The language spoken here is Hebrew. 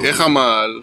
איך המעל?